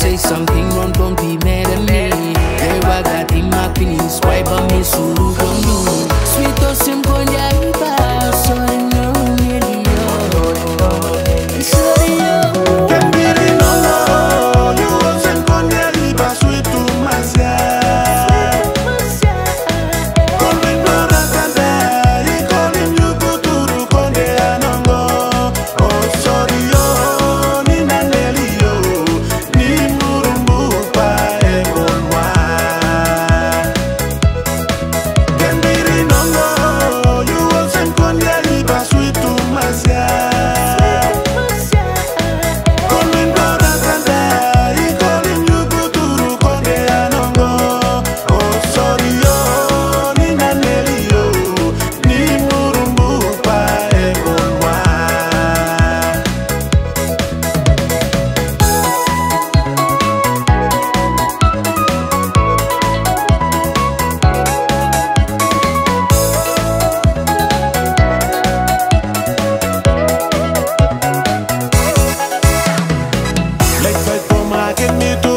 say something get me to